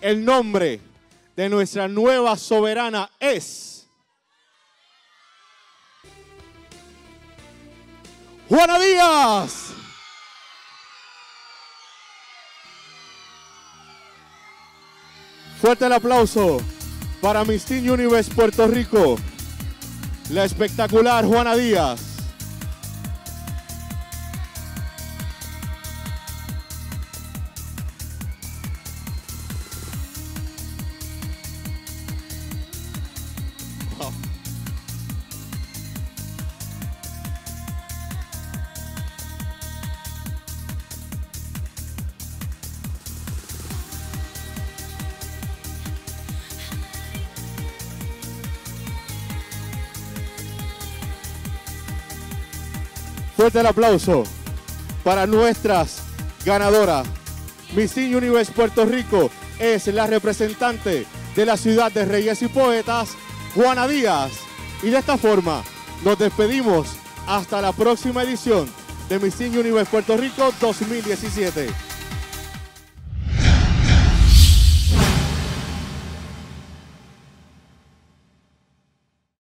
El nombre de nuestra nueva soberana es Juana Díaz. Fuerte el aplauso para Miss Teen Universe Puerto Rico, la espectacular Juana Díaz. Fuerte el aplauso para nuestras ganadoras. Miss Universe Puerto Rico es la representante de la ciudad de Reyes y Poetas, Juana Díaz. Y de esta forma nos despedimos hasta la próxima edición de Miss Universe Puerto Rico 2017.